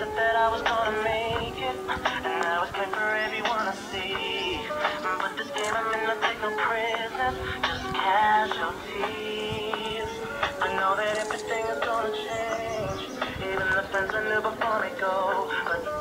said that I was gonna make it, and now it's plain for everyone to see. But this game I'm in, I take no prisoners, just casualties. I know that everything is gonna change, even the friends I knew before they go. But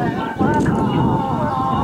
すごい。